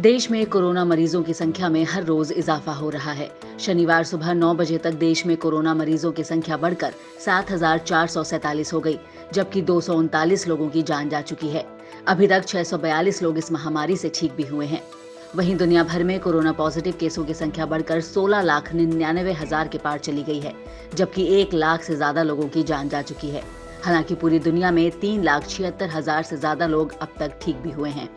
देश में कोरोना मरीजों की संख्या में हर रोज इजाफा हो रहा है। शनिवार सुबह 9 बजे तक देश में कोरोना मरीजों की संख्या बढ़कर सात हो गई, जबकि दो सौ उनतालीस लोगों की जान जा चुकी है। अभी तक 642 लोग इस महामारी से ठीक भी हुए हैं। वहीं दुनिया भर में कोरोना पॉजिटिव केसों की संख्या बढ़कर 16 लाख निन्यानवे हज़ार के पार चली गई है, जबकि एक लाख से ज़्यादा लोगों की जान जा चुकी है। हालाँकि पूरी दुनिया में तीन लाख छिहत्तर हज़ार से ज़्यादा लोग अब तक ठीक भी हुए हैं।